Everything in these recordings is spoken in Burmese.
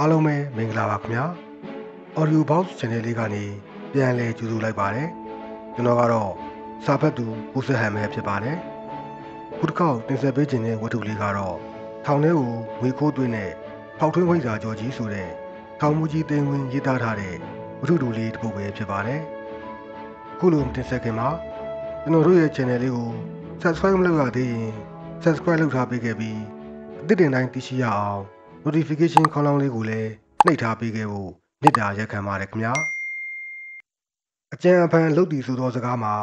အားလုံးပဲမင်္ဂလာပါခင်ဗျာ Audio Box Channel လေးကနေပြန်လည်ကြိုဆိုလိုက်ပါတယ်ကျွန်တော်ကတော့စာဖတ်သူဦးစဟန်ပဲဖြစ်ပါတယ်ခုတစ်ခေါက်တင်ဆက်ပေးခြင်းတဲ့ဝတ္ထုလေးကတော့ထောင်ထဲကိုငွေခိုးသွင်းတဲ့ဖောက်ထွင်းဝိဇ္ဇာကြော်ကြီးဆိုတဲ့ထောင်မူကြီးတင်ဝင်ရေးသားထားတဲ့ဝတ္ထုတူလေးတစ်ပုဒ်ပဲဖြစ်ပါတယ်ခုလိုတင်ဆက်ခင်မှာကျွန်တော်တို့ရဲ့ channel လေးကို subscribe မလုပ်ရသေးရင် subscribe လုပ်ထားပေးခဲ့ပြီးအသစ်တင်တိုင်းသိရှိရအောင် notification ခေါင်းလောင်းလေးကိုလည်းနှိပ်ထားပေးခဲ့ဖို့မေတ္တာရက်ခံပါတယ်ခင်ဗျာအကြံအဖန်လုပ်တည်ဆိုသောစကားမှာ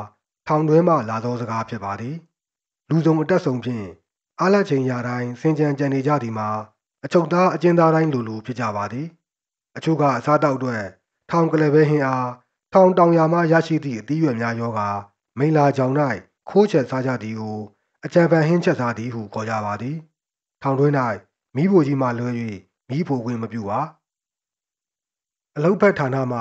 ထောင်တွင်းမှလာသောစကားဖြစ်ပါသည်လူစုံအတက်ဆုံးဖြင့်အားလက်ချိန်ရာတိုင်းစင်ကြံကြံနေကြသည်မှာအချုပ်သားအကျဉ်းသားတိုင်းလိုလိုဖြစ်ကြပါသည် အချို့ကအစားတောက်အတွက်ထောင်ကလေးပဲဟင်းအားထောင်တောင်ယာမှရရှိသည့်အသီးရွက်များယောဂမိန်လာကြောင်၌ခိုးချက်စားကြသည်ကိုအကြံဖန်ဟင်းချက်စားသည်ဟုခေါ်ကြပါသည် ထောင်တွင်း၌ မိဖို့ကြီးမှလွဲ၍မိဖို့ဝင်မပြူပါအလုတ်ဖက်ဌာနမှ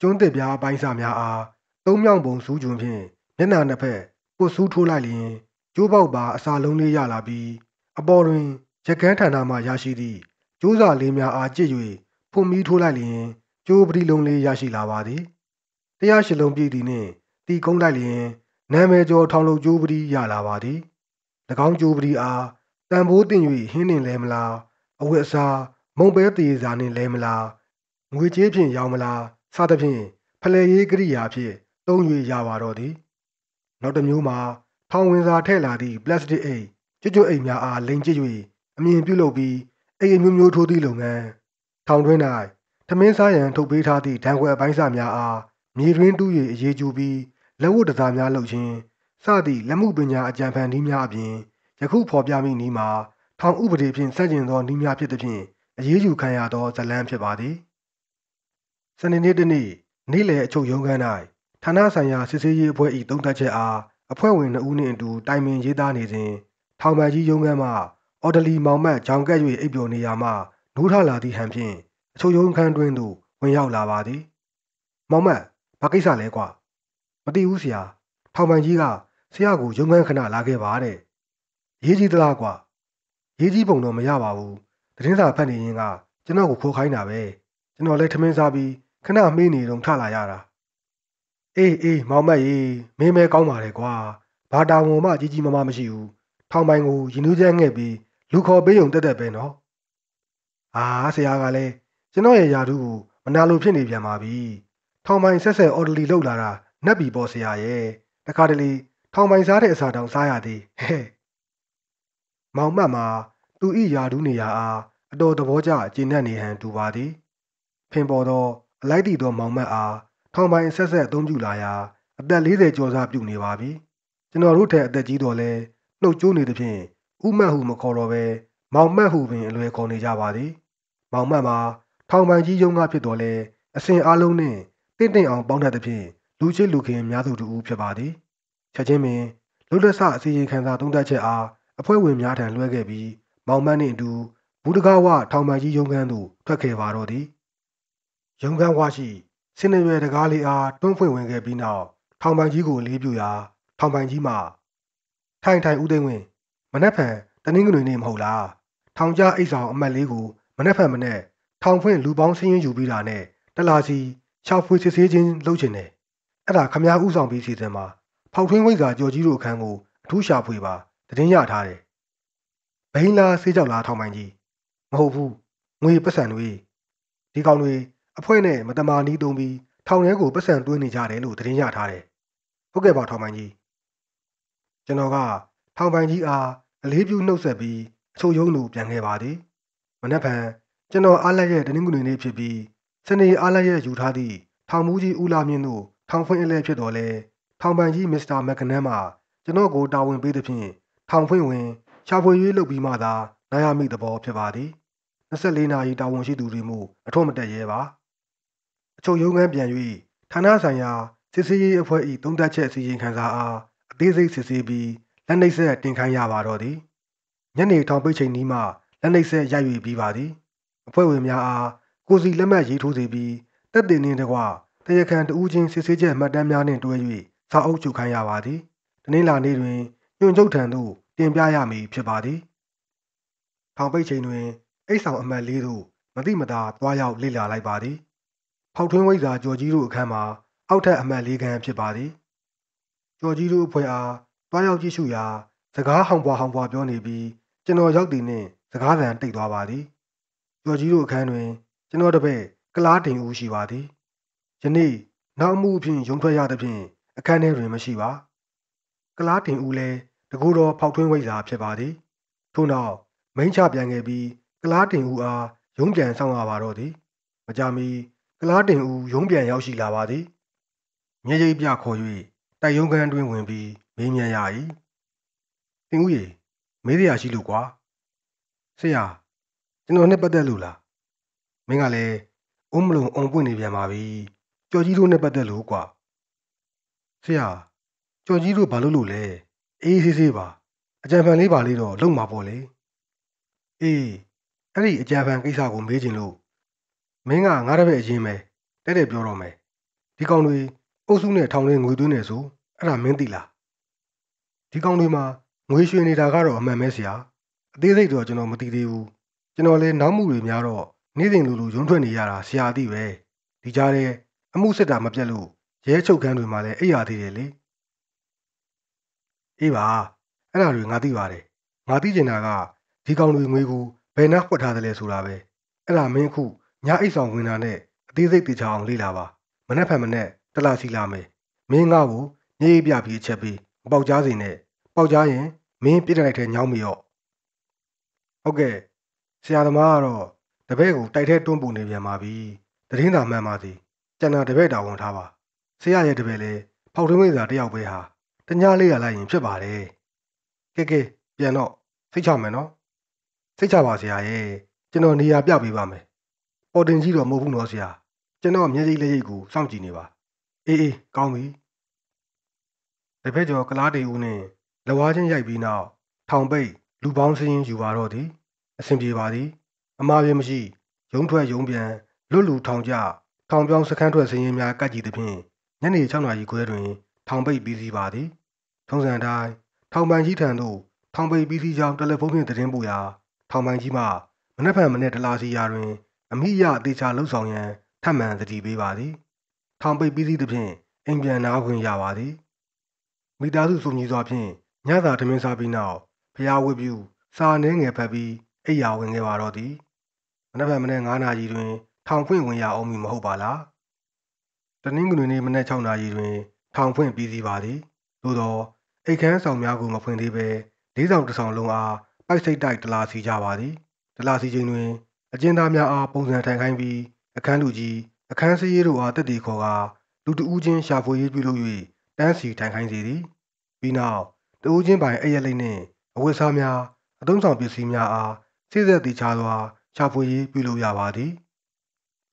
ကျွန်းတစ်ပြားအပိုင်းစာများအားသုံးမြောင်ပုံစူးကျွန်းဖြင့်မျက်နှာနှစ်ဖက်ပုတ်စူးထိုးလိုက်လျင်ကျိုးပေါက်ပါအစာလုံးလေးရလာပြီးအပေါ်တွင်ရကန်းဌာနမှရရှိသည့်ကျိုးစာလေးများအားကြည့်၍ဖွင့်မီးထိုးလိုက်လျင်ကျိုးပတိလုံးလေးရရှိလာပါသည်တရားရှိလုံးပြည့်သည်နှင့်တီကုန်းလိုက်လျင်နာမည်ကျော်ထောင်လုံကျိုးပတိရလာပါသည်၎င်းကျိုးပတိအား တန်ဖိုးတင်၍ဟင်းနှင်လဲမလားအဝတ်အစားမုံပဲတည်စာနှင့်လဲမလားငွေကြေးဖြင့်ရောင်းမလားစသဖြင့်ဖလှယ်ရေးကိရိယာဖြင့်သုံး၍ရပါတော့သည်နောက်တစ်မျိုးမှာထောင်ဝင်စာထည့်လာသည့်ပလတ်စတစ်အိတ်ကျွတ်ကျွတ်အိတ်များအားလိန်ကျစ်၍အမြင်ပြုလုပ်ပြီးအိတ်အမျိုးမျိုးထိုးသည့်လုပ်ငန်းထောင်တွင်း၌သမင်းစားရန်ထုတ်ပေးထားသည့်ဒဏ်ခွဲအပိုင်းစာများအားမြေတွင်းတူး၍အရေးကြူပြီးလက်ဝတ်တစားများလုပ်ခြင်းစသည့်လက်မှုပညာအကြံဖန်နည်းများအပြင် ယခုဖော်ပြမိနည်းမှာထောင်ဥပဒေဖြင့်စန့်ကျင်သောနည်းများဖြစ်သဖြင့်အရေးယူခံရသောဇလန်းဖြစ်ပါသည်စနေနေ့တနေ့နေ့လယ်အချုပ်ရုံးခန်း၌ဌာနဆိုင်ရာစစ်ဆေးရေးအဖွဲ့၏တုံးတက်ချက်အားအဖွဲ့ဝင်2ဦးနှင့်အတူတိုင်ပင်ရေးသားနေစဉ်ထောင်ပန်ကြီးရုံးခန်းမှအော်ဒလီမောင်မတ်ဂျောင်ကက်၍အိပ်ပျော်နေရာမှနိုးထလာသည့်ဟန်ဖြင့်အချုပ်ရုံးခန်းတွင်သို့ဝင်ရောက်လာပါသည်မောင်မတ်ဘာကိစ္စလဲကွာမသိဘူးဆရာထောင်ပန်ကြီးကဆရာကိုရုံးခန်းခဏလာခဲ့ပါတဲ့ ရေးကြီးသလားကွာရေးကြီးပုံတော့မရပါဘူးသတင်းစာဖတ်နေရင်ကကျွန်တော်ကိုခိုးခိုင်းတာပဲကျွန်တော်လည်းထမင်းစားပြီးခဏမေးနေတော့ထလာရတာအေးအေးမောင်မတ်ရေမင်းမဲကောင်းပါလေကွာဘာတာဝန်မှကြီးကြီးမားမားမရှိဘူးထောင်ပိုင်ကိုရင်နှူးချမ်းငှက်ပြီးလူခေါ်ပေးုံတက်တက်ပဲနော်အာဆရာကလည်းကျွန်တော်ရဲ့ယာတူးကိုမနာလိုဖြစ်နေပြန်ပါပြီထောင်ပိုင်ဆက်ဆက်အော်ဒလီလောက်လာတာနှက်ပြီပေါ့ဆရာရဲ့တခါတလေထောင်ပိုင်စားတဲ့အစာတောင်စားရသေးဟဲ့ မောင်မတ်မှာသူဤယာတူးနေရာအားအတော်သဘောကျကျဉ်းနှံ့နေဟန်တူပါသည်ဖင်ပေါ်သောအလိုက်တီသောမောင်မတ်အားထောင်ပိုင်ဆက်ဆက်အသုံးပြုလာရာအသက်40ကျော်စားပြုနေပါပြီကျွန်တော်တို့ထက်အသက်ကြီးတော်လဲနှုတ်ကျိုးနေသဖြင့်ဥမတ်ဟုမခေါ်တော့ပဲမောင်မတ်ဟုပင်အလွယ်ခေါ်နေကြပါသည်မောင်မတ်မှာထောင်ပိုင်ကြီးရုံးကားဖြစ်တော်လဲအစဉ်အားလုံးနှင့်တင့်တင့်အောင်ပေါင်းတတ်သဖြင့်လူချစ်လူခင်များသူတူဖြစ်ပါသည်ချက်ချင်းပင်လူလက်ဆအစီရင်ခံစာသုံးသပ်ချက်အား အဖွဲ့ဝင်များထံလွှဲခဲ့ပြီးမောင်မတ်နှင့်အတူဘူးတကားဝထောင်ပိုင်ကြီးရုံးခန်းသို့ထွက်ခဲ့ပါတော့သည်ရုံးခန်းဝရှိစင်နရွယ်တကားလေးအားတွန်းဖွင့်ဝင်ခဲ့ပြီးနောက်ထောင်ပိုင်ကြီးကိုလေးပြူရာထောင်ပိုင်ကြီးမှထိုင်ထိုင်ဦးသိန်းဝင်းမနှက်ဖန်တနင်္ဂနွေနေ့မဟုတ်လားထောင်ကြားအိတ်ဆောင်အမတ်လေးကိုမနှက်ဖန်မနဲ့ထောင်ဖွင့်လူပေါင်းဆင်းရင်ယူပြီးတာနဲ့တလာစီချောက်ဖွေစစ်ဆေးခြင်းလုပ်ချင်တယ်အဲ့ဒါခမားဥဆောင်ပြီးစီစဉ်မှာဖောက်ထွင်းဝိဇ္ဇာကြော်ကြီးတို့အခန်းကိုအထူးရှာဖွေပါ တည်င်းရထားတယ်ဘိန်းလားဆေးကြောက်လားထောင်ပိုင်ကြီးမဟုတ်ဘူးငွေပတ်စံတွေဒီကောင်တွေအဖွဲ့နဲ့မတမာနီးသုံးပြီးထောင်ထဲကိုပတ်စံတွင်းနေကြတယ်လို့သတင်းရထားတယ်ဟုတ်ကဲ့ပါထောင်ပိုင်ကြီးကျွန်တော်ကထောင်ပိုင်ကြီးအားအလေးပြုနှုတ်ဆက်ပြီးအချို့ယုံလို့ပြန်ခဲ့ပါသည်မနက်ဖြန်ကျွန်တော်အားလက်ရဲ့တနင်္ဂနွေနေ့ဖြစ်ပြီးစနေအားလက်ရဲ့ယူထားသည့်ထောင်မူကြီးဦးလာမြင့်တို့ထောင်ဖွင့်အလဲဖြစ်တော်လဲထောင်ပိုင်ကြီးမစ္စတာမက်ကနန်းမှကျွန်တော်ကိုတာဝန်ပေးသဖြင့် ထောင်ဖွင့်ဝင်ရှာဖွေရေးလုပ်ပြီးမှသာနိုင်ရမိသဘောဖြစ်ပါသည်24နာရီတာဝန်ရှိသူတွေမှုအထွတ်မတက်ရဲပါအချုပ်ရုံးခန်းပြန်၍ဌာနဆိုင်ရာစစ်ဆေးရေးအဖွဲ့၏သုံးသပ်ချက်အစီရင်ခံစာအားအသေးစိတ်စစ်ဆေးပြီးလက်နှိပ်ဆက်တင်ခိုင်းရပါတော့သည်ညနေထောင်ပိတ်ချိန်နီးမှလက်နှိပ်ဆက်ရိုက်၍ပြီးပါသည်အဖွဲ့ဝင်များအားကိုစီလက်မှတ်ရေးထိုးစေပြီးတက်တင်နှင့်တကွတရားခံတဦးချင်းစစ်ဆေးချက်မှတ်တမ်းများနှင့်တွဲ၍စာအုပ်ချုပ်ခိုင်းရပါသည်တနင်္လာနေ့တွင် ညွှန်ချုပ်ထံသို့တင်ပြရမည်ဖြစ်ပါသည်ထောင်ပိတ်ချိန်တွင်အိတ်ဆောင်အမှတ်လေးသို့မသိမသာသွားရောက်လေ့လာလိုက်ပါသည်ဖောက်ထွင်းဝိဇ္ဇာကျော်ကြီးတို့အခန်းမှာအောက်ထပ်အမှတ်၄ခန်းဖြစ်ပါသည်ကျော်ကြီးတို့အဖွဲ့အားတွားရောက်ကြည့်ရှုရာစကားဟောင်ပွားဟောင်ပွားပြောနေပြီးကျွန်တော်ရောက်သည်နှင့်စကားသံတိတ်သွားပါသည်ကျော်ကြီးတို့အခန်းတွင် ကျွန်တော်တပည့်ကလားတင်ဦးရှိပါသည်ယနေ့နောက်အမှုအဖြစ်ရုံထွက်ရသဖြင့်အခန်းထဲတွင်မရှိပါ ကလားတင်ဦးလည်းတကူတော်ဖောက်ထွင်းဝိဇ္ဇာဖြစ်ပါသည်ထို့နောက်မိန်းချပြန်ခဲ့ပြီးကလားတင်ဦးအားရုံးပြန်ဆောင်ရပါတော့သည်မကြမီကလားတင်ဦးရုံးပြန်ရောက်ရှိလာပါသည်မြေကြီးပြခေါ်၍တိုက်ရုံးခန်းတွင်ဝင်ပြီးမေးမြန်းရ၏တင်ဦးရေမေးစရာရှိလို့ကွာဆရာကျွန်တော်နဲ့ပတ်သက်လို့လားမင်းကလည်းအုံးမလုံးအုံပွင့်နေပြန်ပါပြီကြော်ကြီးတို့နဲ့ပတ်သက်လို့ကွာဆရာ ကြော်ကြီးတို့ဘာလို့လို့လဲအေးဆေးဆေးပါအကြံဖန်လေးပါလေးတော့လုံမှာပေါ့လေအေးအဲ့ဒီအကြံဖန်ကိစ္စကိုမေးချင်လို့မင်းကငါတပည့်အရင်ပဲတဲ့တဲ့ပြောတော့မယ်ဒီကောင်တွေအုပ်စုနဲ့ထောင်ထဲငွေသွင်းနေဆိုအဲ့ဒါမင်းသိလားဒီကောင်တွေမှာငွေရွှေနေတာကတော့အမှန်ပဲဆရာအသေးစိတ်တော့ကျွန်တော်မသိသေးဘူးကျွန်တော်လည်းနောက်မှုတွေများတော့နေ့စဉ်လိုလိုရုံးထွက်နေရတာဆရာသိပဲဒီကြားထဲအမှုစစ်တာမပြတ်လို့ရဲချုပ်ခန်းတွေမှာလည်းအိပ်ရသေးတယ်လေ အေးပါအဲ့ဒါတွေငါသိပါတယ်ငါသိချင်တာကဒီကောင်တွေငွေကိုဘယ်နှဖွက်ထားတယ်လဲဆိုတာပဲအဲ့ဒါမင်းအခုညအိတ်ဆောင်ဝင်တာနဲ့အသေးစိတ်တေချာအောင်လေ့လာပါမနေ့ဖက်မနေ့တလားစီလာမယ်မင်းငါ့ကိုညအိပ်ပြပြီးအချက်ပြီးမပေါက်ကြားစေနဲ့ပေါက်ကြားရင်မင်းပြစ်တဲ့ထဲညောင်းမရော့ဟုတ်ကဲ့ဆရာသမားကတော့တပည့်ကိုတိုက်ထဲတွန်းပူနေပြန်ပါပြီတရင်သာမှန်ပါစီကျန်တာတပည့်တာဝန်ထားပါဆရာရဲ့တပည့်လည်းဖောက်ထွင်းမိတ်စာတယောက်ပဲဟာ တညလေးရလိုက်ရင်ဖြစ်ပါတယ်ကဲကဲပြန်တော့စိတ်ချမယ်နော်စိတ်ချပါဆရာရဲ့ကျွန်တော်နေရာပြပေးပါမယ်ပေါ်တင်ကြီးတော့မဟုတ်ဘူးနော်ဆရာကျွန်တော်မျက်စိလက်ရိပ်ကိုစောင့်ကြည့်နေပါအေးအေးကောင်းပြီတပည့်ကျော်ကလားတေဦးနဲ့လဝါချင်းရိုက်ပြီးနောက်ထောင်ပိတ်လူပေါင်းစင်းယူပါတော့သည်အဆင်ပြေပါသည်အမှားပြမရှိရုံးထွက်ရုံးပြန်လွတ်လူထောင်ကြထောင်ပြောင်းစခန်းထွက်စင်းရင်များကတ်ကြည့်သဖြင့်ညနေ6နာရီခွဲတွင် ထောင်ပိတ်ပြီးစီးပါသည်ထုံးစံတိုင်းထောင်ပန်ကြီးထံသို့ထောင်ပိတ်ပြီးစီးကြောင်းတယ်လီဖုန်းဖြင့်သတင်းပို့ရာထောင်ပန်ကြီးမှမနက်ဖြန်မနေ့တလားစီရာတွင်အမိရအသေးချာလှုပ်ဆောင်ရန်ထပ်မံသတိပေးပါသည်ထောင်ပိတ်ပြီးစီးသဖြင့်အိမ်ပြန်နာခွင့်ရပါသည်မိသားစုစုံညီစွာဖြင့်ညသာထမင်းစားပြီးနောက်ဖျားဝတ်ပြုစာနှင်းငယ်ဖက်ပြီးအိယာဝင်ခဲ့ပါတော့သည်မနက်ဖြန်မနေ့9နာရီတွင်ထောင်ဖွင့်ဝင်ရအောင်မည်မဟုတ်ပါလားတနင်္ဂနွေနေ့မနက်6နာရီတွင် ထောင်ဖွင့်ပြီးစီးပါသည်သို့သောအိတ်ခမ်းဆောင်များကိုမဖွင့်သေးဘဲလေးဆောင်တစ်ဆောင်လုံးအားပိုက်စိတ်တိုက်တလာစီကြပါသည်တလာစီချိန်တွင်အကျဉ်းသားများအားပုံစံထိုင်ခိုင်းပြီးအခန်းလူကြီးအခန်းစည်းရေးတို့အားတက်တီခေါ်ကလူတဦးချင်းရှာဖွေရေးပြုလုပ်၍တန်းစီထိုင်ခိုင်းစေသည်ပြီးနောက်တဦးချင်းပိုင်အဲ့ရလိမ့်နှင့်အဝတ်စားများအသုံးဆောင်ပစ္စည်းများအားစိစက်တီချစွာရှာဖွေရေးပြုလုပ်ရပါသည်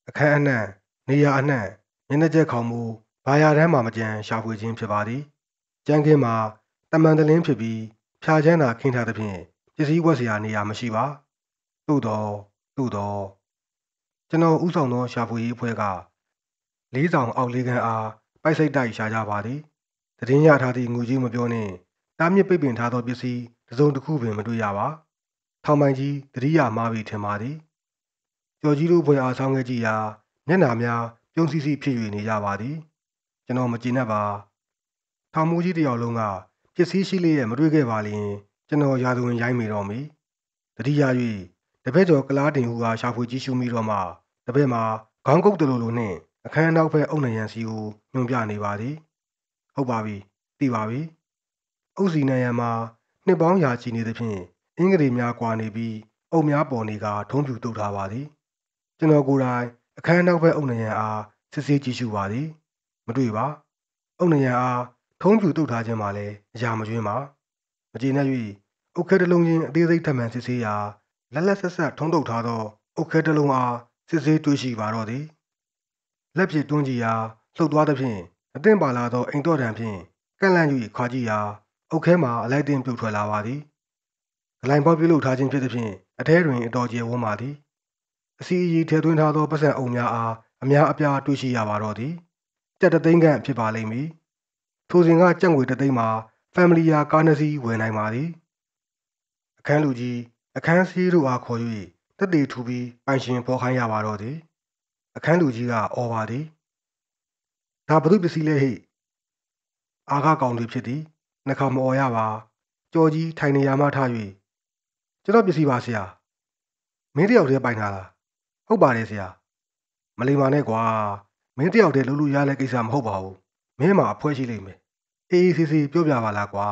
အခန်းအနှံ့နေရာအနှံ့မျက်နှာကျက်ခေါင်မှု ဘာယာတန်းမှမကြံရှာဖွေခြင်းဖြစ်ပါသည်ကျန်းခင်းမှာတမန်တလင်းဖြစ်ပြီးဖြာချမ်းသာခင်းထားသဖြင့်ပစ္စည်းဝတ်စရာနေရာမရှိပါသို့တော့သို့တော့ကျွန်တော်ဥဆောင်သောရှာဖွေရေးအဖွဲ့ကလေးဆောင်အောက်လေးခန်းအားပိုက်စိတ်တိုက်ရှာကြပါသည်တည်င်းရထားသည့်ငွေကြီးမပြောနှင့်တားမြစ်ပိတ်ပင်ထားသောပစ္စည်းတစ်စုံတစ်ခုပင်မတွေ့ရပါထောင်ပိုင်ကြီးတတိယမှားပြီးထင်ပါသည်ကျော်ကြီးတို့ဘွယ်အားဆောင်ခဲ့ကြည့်ရာမျက်နှာများပြုံးစီစီဖြစ်၍နေကြပါသည် ကျွန်တော်မကြည်နပ်ပါထောင်မူကြီးတယောက်လုံးကပစ္စည်းရှိလျက်မတွေ့ခဲ့ပါလျင်ကျွန်တော်ရာဇဝင်ရိုင်းမိတော့မီတတိယ၍တပည့်ကျော်ကလားတင်ဟူအားရှာဖွေကြည့်ရှုမိတော့မှတပည့်မှာခေါင်းကုတ်တလူလိုနှင့်အခန်းနောက်ဘက်အုံနရန်စီကိုညွှန်ပြနေပါသည်ဟုတ်ပါပြီသိပါပြီအုပ်စီနရန်မှာနှစ်ပေါင်းရာချီနေသဖြင့်အင်္ဂလိပ်များကွာနေပြီးအုပ်များပေါ်နေကထုံးပြူတုတ်ထားပါသည်ကျွန်တော်ကိုယ်တိုင်အခန်းနောက်ဘက်အုပ်နရန်အားစစ်ဆေးကြည့်ရှုပါသည် မတွေ့ပါအုပ်နရန်အားထုံးပြူတုတ်ထားခြင်းမှာလည်းအရာမကျွင်းပါမကျေနပ်၍အုတ်ခဲတစ်လုံးချင်းအသေးစိတ်ထပ်မံစစ်ဆေးရာလက်လက်ဆက်ဆက်ထုံးတုတ်ထားသောအုတ်ခဲတစ်လုံးအားစစ်ဆေးတွေ့ရှိပါတော့သည်လက်ဖြစ်တွန်းကြည့်ရာလှုပ်သွားသဖြင့်အသင့်ပါလာသောအိမ်တော်တံဖြင့်ကန့်လန့်၍ခွာကြည့်ရာအုတ်ခဲမှာအလိုက်တင်ပြုတ်ထွက်လာပါသည်။ဂလိုင်ပေါပြုတ်လုပ်ထားခြင်းဖြစ်သဖြင့်အထဲတွင်အတော်ကျယ်ဝန်းပါသည်။အစီအီထဲသွင်းထားသောပတ်စံအုံများအားအများအပြားတွေ့ရှိရပါတော့သည်။ ကြက်တသိန်းခန့်ဖြစ်ပါလိမ့်မည်။ထိုစဉ်ကကြက်ငွေတသိန်းမှာ family ယာကားနှစ်စီးဝယ်နိုင်ပါသည်။အခန်းလူကြီးအခန်းစည်းတို့အားခေါ်၍တက်တေထူပြီးပိုင်ရှင်ဖော်ခိုင်းရပါတော့သည်အခန်းလူကြီးကအော်ပါသည်ဒါဘု து ပစ္စည်းလဲဟိအာခကောင်တွေဖြစ်သည်နှခါမအော်ရပါကြော်ကြီးထိုင်နေရမှထား၍ကျွန်တော်ပစ္စည်းပါဆရာမင်းတယောက်တည်းပိုင်တာလားဟုတ်ပါတယ်ဆရာမလိမ္မာနဲ့ကွာ မင်းတယောက်တည်းလှုပ်လို့ရတဲ့ကိစ္စမဟုတ်ပါဘူးမင်းမှာအဖွဲရှိလိမ့်မယ်အေးအေးဆေးဆေးပြောပြပါလားကွာ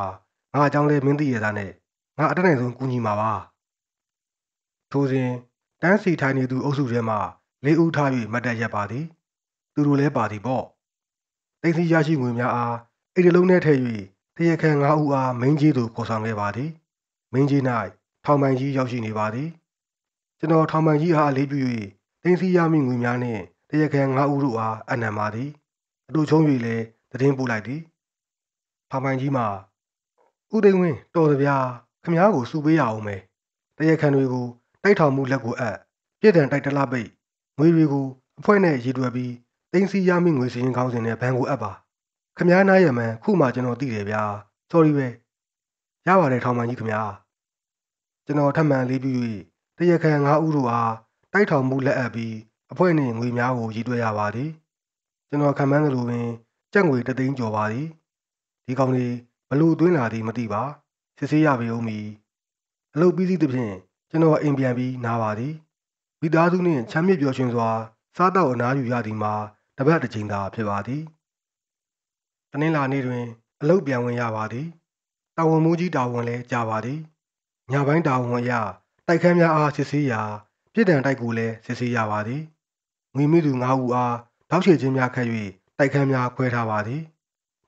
ငါအကြောင်းလဲမင်းသိရသားနဲ့ငါအတက်နိုင်ဆုံးကူညီမှာပါထိုစဉ်တန်းစီထိုင်နေသူအုပ်စုထဲမှလေးဦးထား၍မတ်တက်ရက်ပါသည်သူတို့လည်းပါသည်ပေါ့တိတ်စီရရှိငွေများအားအိတ်တလုံးနဲ့ထည့်၍တရခန်၅ဦးအားမင်းကြီးသူခေါ်ဆောင်ခဲ့ပါသည်မင်းကြီး၌ထောင်ပိုင်ကြီးရောက်ရှိနေပါသည်ကျွန်တော်ထောင်ပိုင်ကြီးအားအလေးပြု၍တင်းစီရမိငွေများနှင့် တရခန်၅ဦးတို့အားအနံပါသည်အတူချုံး၍လည်းတည်င်းပို့လိုက်သည်ထောင်ပိုင်ကြီးမှာဥသိမ်းဝင်းတော်သဗျာခမားကိုစုပေးရအောင်မယ်တရခန်တွေကိုတိုက်ထောင်မှုလက်ကိုအပ်ပြည့်တံတိုက်တလားပိတ်ငွေတွေကိုအဖွဲ့နဲ့ရည်တွယ်ပြီးတင်းစီရမိငွေစရင်ကောင်းစင်နဲ့ဘဏ်ကိုအပ်ပါခမားနားရမှန်ခုမှကျွန်တော်သိတယ်ဗျာ sorry ပဲရပါတယ်ထောင်မှန်ကြီးခမားကျွန်တော်ထပ်မံလေးပြု၍တရခန်၅ဦးတို့အားတိုက်ထောင်မှုလက်အပ်ပြီး အဖွဲ့နှင့်ငွေများကိုရည်တွဲရပါသည်ကျွန်တော်ခံမှန်းသလိုပင်ကြက်ငွေတသိန်းကျော်ပါသည်ဒီကောင်လေးဘလို့သွင်းလာသည်မသိပါစစ်ဆေးရပေဦးမီအလုပ်ပြီးသည့်သဖြင့်ကျွန်တော်အိမ်ပြန်ပြီးနားပါသည်မိသားစုနှင့်ချမ်းမြေ့ပျော်ရွှင်စွာစားတော့အနားယူရသည်မှာတပတ်တစ်ချိန်သာဖြစ်ပါသည်တနင်္လာနေ့တွင် အလုပ်ပြန်ဝင်ရပါသည်တာဝန်မူကြီးတာဝန်လည်းကြာပါသည်ညပိုင်းတာဝန်အရတိုက်ခန်းများအားစစ်ဆေးရာပြည်တံတိုက်ကိုလည်းစစ်ဆေးရပါသည် ငွေမိသူ၅ဦးအားတောက်ချေခြင်းများခတ်၍တိုက်ခန်းများခွဲထားပါသည်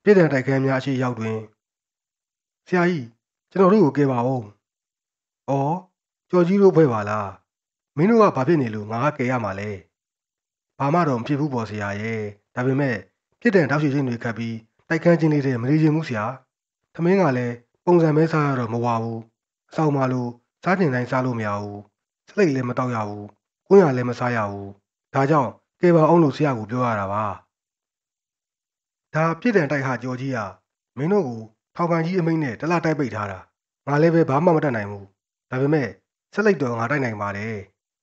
ပြည်တံတိုက်ခန်းများအရှိရောက်တွင်ဆရာကြီးကျွန်တော်တို့ကိုကယ်ပါဦး။အော်ကျော်ကြီးတို့ဖွဲ့ပါလား။မင်းတို့ကဘာဖြစ်နေလို့ငါကကယ်ရမှာလဲ။ဘာမှတော့မဖြစ်ဘူးပေါ့ဆရာရဲ့။ဒါပေမဲ့ပြစ်ဒဏ်တောက်ချေချင်းတွေခတ်ပြီးတိုက်ခန်းချင်းလေးတွေမလေးချင်ဘူးဆရာ။သမင်းကလည်းပုံစံမဲစားရတော့မဝဘူး။အဆောင်မလို့စားတင်တိုင်းစားလို့မရဘူး။စလိတ်လည်းမတောက်ရဘူး။ကွန်းရလည်းမစားရဘူး။ ဒါကြောင့်ကယ်ပါအောင်လို့ဆရာကပြောရတာပါ။ဒါပြစ်ဒဏ်တိုက်ဟာကျော်ကြီးကမင်းတို့ကိုထောက်ပံကြီးအမိန့်နဲ့တလတိုက်ပိတ်ထားတာငါလည်းပဲဘာမှမတတ်နိုင်ဘူးဒါပေမဲ့ဆက်လိုက်တော့ငါတိုက်နိုင်ပါတယ်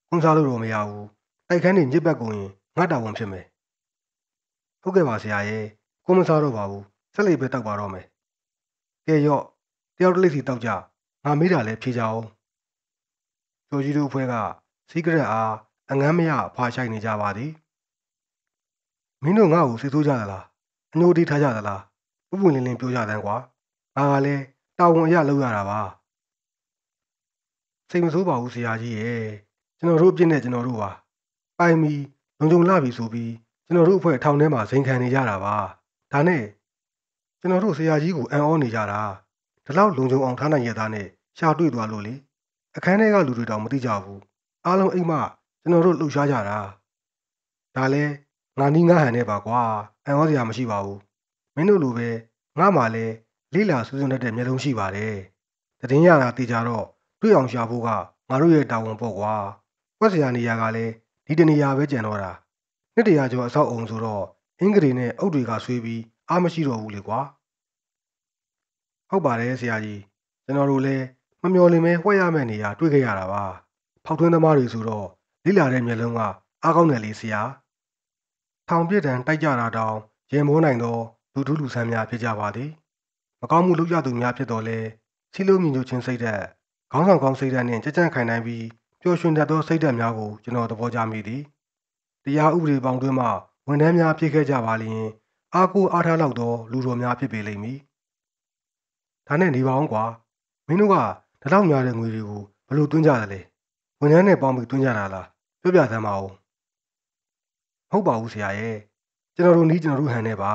ခွန်စားလို့တော့မရဘူးတိုက်ခန်းနေညစ်ပတ်ကုန်ရင်ငါတာဝန်ဖြစ်မယ်ဟုတ်ကဲ့ပါဆရာရဲ့ကိုမစားတော့ပါဘူးဆက်လိုက်ပဲတောက်ပါတော့မယ်ကဲရော့တယောက်တစ်လိပ်စီတောက်ကြငါမေးတာလဲဖြေကြအောင်ကျော်ကြီးတို့အဖွဲ့ကစီကရက်အား အငမ်းမရဖာရှိုက်နေကြပါသည်မင်းတို့ငါ့ကိုစိတ်ဆိုးကြသလားအညိုတီးထားကြသလားဥပွင့်လင်းလင်းပြောကြတယ်ကွာငါကလည်းတာဝန်အရလုပ်ရတာပါစိတ်မဆိုးပါဘူးဆရာကြီးရဲ့ကျွန်တော်တို့အပြစ်နဲ့ကျွန်တော်တို့ပါပိုင်မီလုံခြုံလာပြီဆိုပြီးကျွန်တော်တို့အဖွဲ့ထောင်ထဲမှာဇိမ်ခံနေကြတာပါဒါနဲ့ကျွန်တော်တို့ဆရာကြီးကိုအံ့ဩနေကြတာဒီလောက်လုံခြုံအောင်ထားနိုင်ရတာနဲ့ရှာတွေ့သွားလို့လေအခန်းထဲကလူတွေတောင်မသိကြဘူးအားလုံးအိမ်မ ကျွန်တော်တို့လှုပ်ရှားကြတာဒါလဲငါနီးငါဟန်နဲ့ပါကွာအံ့ဩစရာမရှိပါဘူးမင်းတို့လိုပဲငါမှလည်းလေးလာစူးစမ်းတတ်တဲ့မျက်လုံးရှိပါတယ်။တည်င်းရတာတေချာတော့တွေ့အောင်ရှာဖို့ကငါတို့ရဲ့တာဝန်ပေါ့ကွာ။ကွက်စရာနေရာကလည်းဒီတနေရာပဲကြံတော့တာ။နှစ်တရာကျော်အဆောက်အုံဆိုတော့အင်္ဂရီနဲ့အုတ်တွေကဆွေးပြီးအားမရှိတော့ဘူးလေကွာ။ဟုတ်ပါတယ်ဆရာကြီး။ကျွန်တော်တို့လည်းမမျော်လင့်မဲဝှက်ရမယ့်နေရာတွေ့ခဲ့ရတာပါ။ဖောက်ထွင်းသမားတွေဆိုတော့ လေးလာတဲ့မျက်လုံးကအားကောင်းတယ်လေဆရာ။ထောင်ပြစ်ဒဏ်တိုက်ကြတာတောင်ရေမိုးနိုင်သောလူထုလူဆန်းများဖြစ်ကြပါသည်မကောင်းမှုလုပ်ရသူများဖြစ်တော်လဲစီလိုမြင်ညိုခြင်းစိတ်ဓာတ်ခေါင်းဆောင်ကောင်းစိတ်ဓာတ်နှင့်ကြကြံ့ခိုင်နိုင်ပြီးပျော်ရွှင်တတ်သောစိတ်ဓာတ်များကိုကျွန်တော်သဘောကျမိသည်တရားဥပဒေပေါင်းတွင်းမှဝန်ထမ်းများဖြစ်ခဲ့ကြပါလျင်အားကိုးအားထားလောက်သောလူတော်များဖြစ်ပေလိမ့်မည်ဒါနဲ့နေပါအောင်ကွာမင်းတို့ကဒီလောက်များတဲ့ငွေတွေကိုဘယ်လိုတွင်းကြရလဲဝန်ထမ်းနဲ့ပေါင်းပြီးတွင်းကြတာလား ပြောပြသမ်းပါဦးဟုတ်ပါဘူးဆရာရဲ့ကျွန်တော်တို့နီးကျွန်တော်တို့ဟန်နေပါ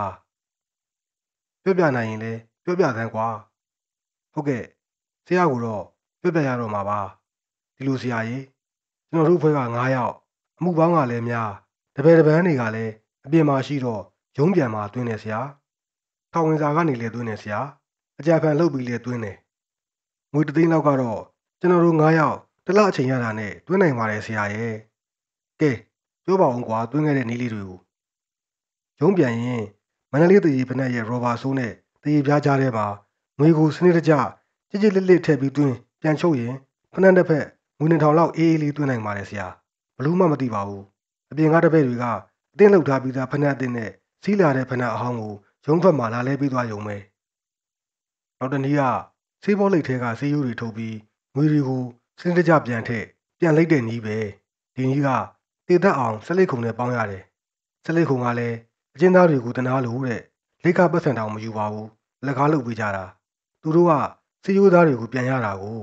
ပြောပြနိုင်ရင်လည်းပြောပြသမ်းကွာဟုတ်ကဲ့ဆရာကတော့ပြောပြရတော့မှာပါဒီလိုဆရာကြီးကျွန်တော်တို့ဖွဲ့က9ယောက်အမှုပေါင်းကလည်းများတပည့်တပန်းတွေကလည်းအပြင်မှာရှိတော့ရုံးပြန်မှာတွင်းနေဆရာထောင်ဝင်စာကနေလည်းတွင်းနေဆရာအကြံဖန်လုပ်ပြီးလည်းတွင်းနေငွေတသိန်းလောက်ကတော့ကျွန်တော်တို့9ယောက်တစ်လအချိန်ရတာနဲ့တွင်းနိုင်ပါတယ်ဆရာရဲ့ ကဲပြောပါအောင်ကွာတွင်းခဲ့တဲ့နည်းလေးတွေကိုရုံးပြန်ရင်မန္တလေးတည်ဖက်ရဲ့ရောဘာဆိုးနဲ့တည်ပြားကြားထဲမှာငွေကိုစနစ်တကျကြစ်ကြစ်လစ်လစ်ထည့်ပြီးတွင်းပြန်ချုပ်ရင်ဖက်တစ်ဖက်ငွေနှစ်ထောင်လောက်အေးအေးလေးသွင်းနိုင်ပါတယ်ဆရာဘလို့မှမသိပါဘူးအပြင်ကတပည့်တွေကအတင်းလောက်ထားပြီးသားဖဏတ်အတင်းနဲ့စီးလာတဲ့ဖဏတ်အဟောင်းကိုရုံးဘက်မှာလာလဲပေးသွားရုံပဲနောက်တနည်းကဆေးဘောလိတ်ထဲကဆေးရိုးတွေထုတ်ပြီးငွေတွေကိုစင်းတကြပြန်ထည့်ပြန်လိုက်တဲ့နည်းပဲဒီနည်းက တည်တတ်အောင်ဆက်လက်ခုံနဲ့ပေါင်းရတယ်ဆက်လက်ခုံကလည်းအကျဉ်းသားတွေကိုတနာလို့တဲ့လိခပတ်စံတောင်မယူပါဘူးလက်ကားလုပ်ပေးကြတာသူတို့ကဆေးရိုးသားတွေကိုပြန်ရတာကို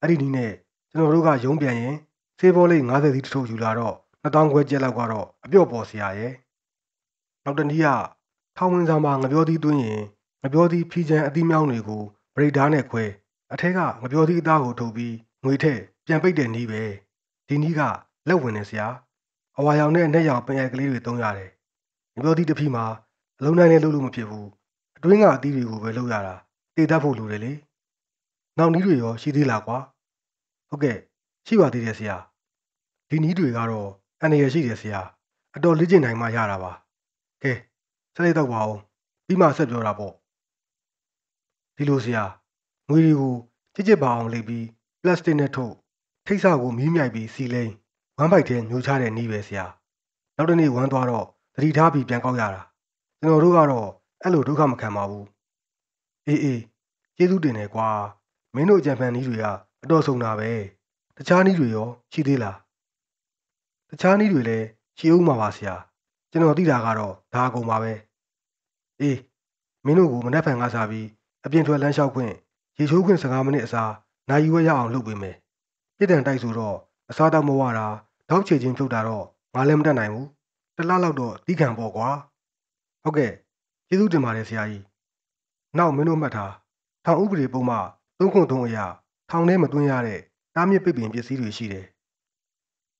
အဲ့ဒီနည်းနဲ့ကျွန်တော်တို့ကရုံးပြန်ရင်ဆေးဘောလိတ်90စီးတစ်ထုပ်ယူလာတော့2000ခွဲကျက်လောက်ကတော့အပြော့ပေါ်စရာရဲ့နောက်တနည်းကထောင်ဝင်ဆောင်မှာငပြောသီးသွင်းရင်ငပြောသီးဖြီးချမ်းအသီးမြောင်းတွေကိုဗရိတ်ဓာတ်နဲ့ခွဲအထက်ကငပြောသီးအသားကိုထုတ်ပြီးငွေထည့်ပြန်ပိတ်တဲ့နည်းပဲဒီနည်းကလက်ဝင်နေစရာ အဝါရောင်နဲ့အနက်ရောင်ပင်ရိုက်ကလေးတွေသုံးရတယ်ငပြောသီးတစ်ဖီးမှာအလုံးတိုင်းနဲ့လုပ်လို့မဖြစ်ဘူးအတွင်းကအသီးတွေကိုပဲလုပ်ရတာတည်တတ်ဖို့လိုတယ်လေနောက်နည်းတွေရောရှိသေးလားကွာဟုတ်ကဲ့ရှိပါသေးတယ်ဆရာဒီနည်းတွေကတော့အန္တရာယ်ရှိတယ်ဆရာအတော်လေ့ကျင့်နိုင်မှရတာပါကဲဆက်လိုက်တော့ပါဦးပြီးမှဆက်ပြောတာပေါ့ဒီလိုဆရာငွေတွေကိုကြစ်ကြစ်ပါအောင်လိပ်ပြီးပလတ်စတစ်နဲ့ထုတ်ထိတ်ဆာကိုမီးမြိုက်ပြီးစီလိန် ဝမ်းပိုက်ထဲညှိုးချတဲ့နည်းပဲဆရာနောက်တစ်နေ့ဝမ်းသွားတော့သတိထားပြီးပြန်ကောက်ရတာကျွန်တော်တို့ကတော့အဲ့လိုဒုက္ခမခံပါဘူးအေးအေးကျေးဇူးတင်တယ်ကွာမင်းတို့အကြံဖန်နည်းတွေကအတော်ဆုံးတာပဲတခြားနည်းတွေရောရှိသေးလားတခြားနည်းတွေလည်းရှိဦးမှာပါဆရာကျွန်တော်သိတာကတော့ဒါအကုန်ပါပဲအေးမင်းတို့ကိုမနှက်ဖန်ကားစားပြီးအပြင်ထွက်လမ်းလျှောက်ခွင့်ရေချိုးခွင့်15မိနစ်အစားနိုင်ယူဝဲရအောင်လုပ်ပေးမယ်ပြစ်ဒဏ်တိုက်ဆိုတော့အစားတော့မဝတာ တောက်ချေချင်းဖြုတ်တာတော့ငါလည်းမတတ်နိုင်ဘူးတစ်လားလောက်တော့တီးခံပေါ့ကွာဟုတ်ကဲ့ကျေးဇူးတင်ပါတယ်ဆရာကြီးနောက်မင်းတို့မှတ်ထားထောင်ဥပဒေပုံမှသုံးခွန်သုံးအရာထောင်ထဲမသွင်းရတဲ့တားမြစ်ပိတ်ပင်ပစ္စည်းတွေရှိတယ်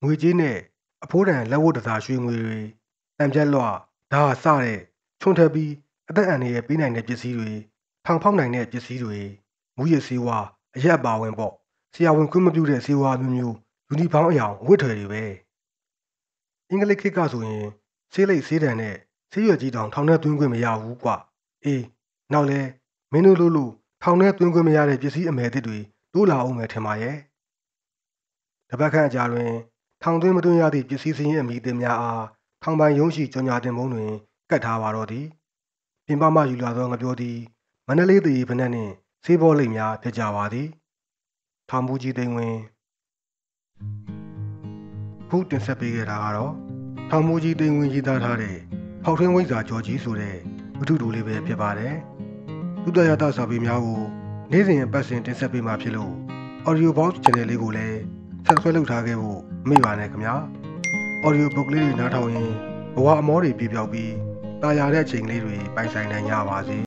ငွေကြေးနဲ့အဖိုးတန်လက်ဝတ်တစားရွှေငွေတွေတံပြက်လွှဓာတ်စတဲ့ခြုံထပ်ပြီးအသက်အန္တရာယ်ပေးနိုင်တဲ့ပစ္စည်းတွေထောင်ဖောက်နိုင်တဲ့ပစ္စည်းတွေမူရည်စေဝါအရက်ပါဝင်ပေါ့ဆရာဝန်ခွင့်မပြုတဲ့စေဝါမျိုးမျိုး ယူနီဖောင်းအယောင်ဝတ်ထွယ်တွေပဲအင်္ဂလိပ်ခေတ်ကဆိုရင်ဆေးလိပ်ဆေးတံနဲ့ဆေးရွက်ကြီးတောင်ထောင်ထဲသွင်းခွင့်မရဘူးကွအေးနောက်လဲမင်းတို့လို့လို့ထောင်ထဲသွင်းခွင့်မရတဲ့ပစ္စည်းအမယ်အသစ်တွေတိုးလာအောင်မယ်ထင်ပါရဲ့တပတ်ခန့်အကြာတွင်ထောင်သွင်းမသွင်းရသည့်ပစ္စည်းစင်းရဲ့အမိအသစ်များအားထောင်ပိုင်ရုံးရှိကြော်ညာတင်ပုံးတွင်ကတ်ထားပါတော့သည်ပြင်ပမှယူလာသောငပြောသည်မန္တလေးတည်ဖက်နှက်နှင့်ဆေးဘောလိပ်များဖြစ်ကြပါသည်ထောင်မူကြီးသိန်းဝင် ခုတင်ဆက်ပေးခဲ့တာကတော့ထောင်မူကြီးသိန်းဝင်ရေးသားထားတဲ့ဖောက်ထွင်းဝိဇ္ဇာကြော်ကြီးဆိုတဲ့ဝတ္ထုတူလေးပဲဖြစ်ပါတယ်သုတရတစာပေများကိုနေ့စဉ်အပတ်စဉ်တင်ဆက်ပေးမှာဖြစ်လို့ Audio Box Channel လေးကိုလည်း Subscribe လုပ်ထားခဲ့ဖို့မေ့ပါနဲ့ခင်ဗျာ Audio Book လေးတွေနားထောင်ရင်ဘဝအမောတွေပြပြောက်ပြီးတာယာတဲ့အချိန်လေးတွေပိုင်ဆိုင်နိုင်ကြပါစေ